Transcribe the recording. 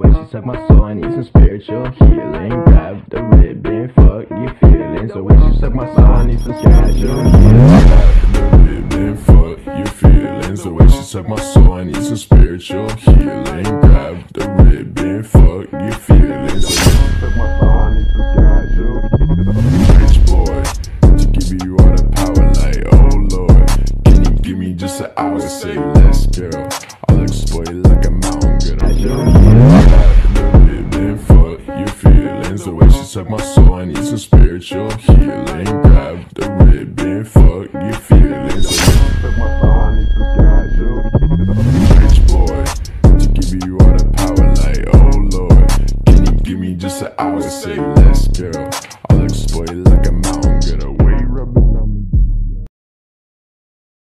way she suck my soul, I need some spiritual healing. Grab the ribbon, fuck your feelings. The way she suck my soul, I need some spiritual healing. Grab the ribbon, fuck your feelings. The way she suck my soul, I need some spiritual healing. Grab the ribbon, fuck your feelings. The way she suck my soul, I need some spiritual healing. Rich boy, to give you all the power, like oh lord. Can you give me just an hour? Say less, girl. I look The way she of my soul. I need some spiritual healing. Grab the ribbon, fuck your feelings. The way she Like my soul, I need some spiritual Rich boy, to give you all the power, like, oh lord. Can you give me just an hour? Say less, girl.